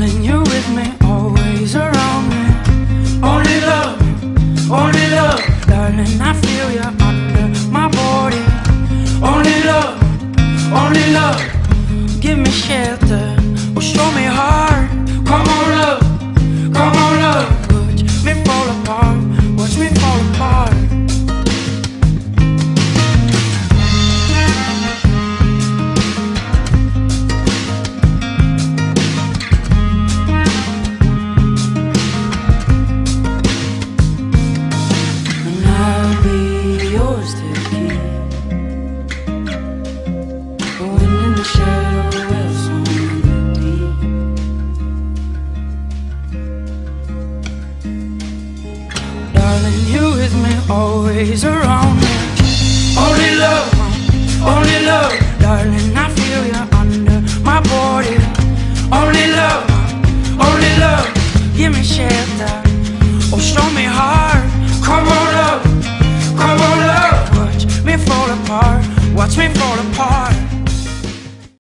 darling, you're with me, always around me. Only love, only love, darling, I feel you under my body. Only love, only love, give me shelter. always around me. Only love, only love. Darling, I feel you under my body. Only love, only love. Give me shelter, oh show me heart. Come on up, come on up Watch me fall apart, watch me fall apart.